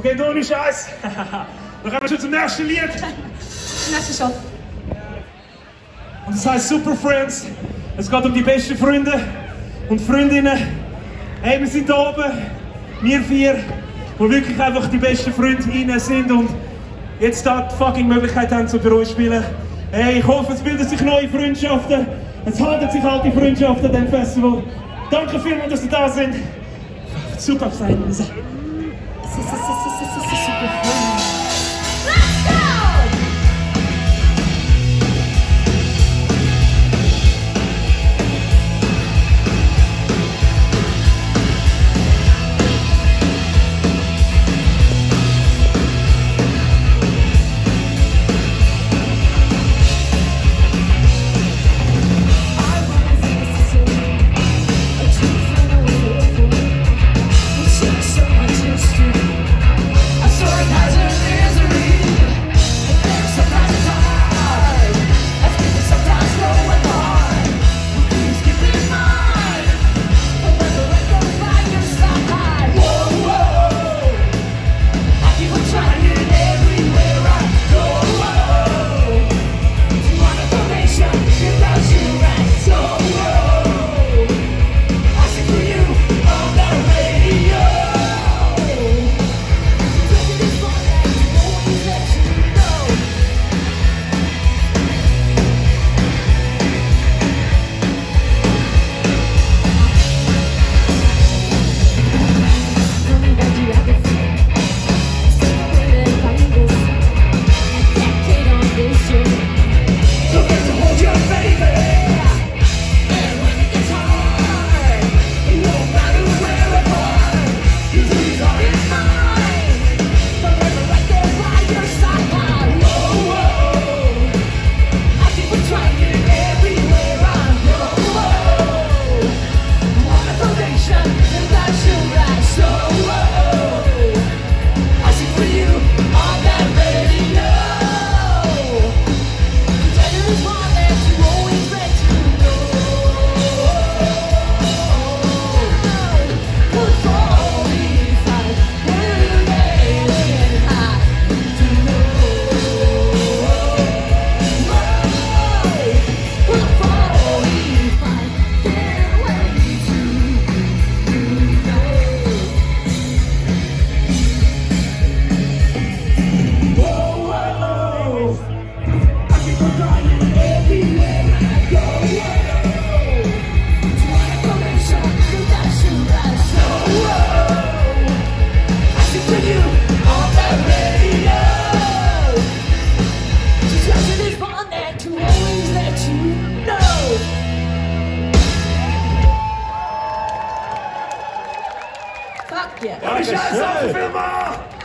Okay, du ohne Scheiß. Dann kommen wir schon zum nächsten Lied. Nächster Shot. Und das heißt Super Friends. Es geht um die besten Freunde und Freundinnen. Hey, wir sind da oben, wir vier, die wirklich einfach die besten Freundinnen sind und jetzt da die fucking Möglichkeit haben, zu bei uns spielen. Hey, ich hoffe, es bilden sich neue Freundschaften. Es halten sich alte Freundschaften an diesem Festival. Danke vielmals, dass ihr da sind. Super sein. Super Freunde. Fuck yeah. Ohne Scheiß, danke vielmals.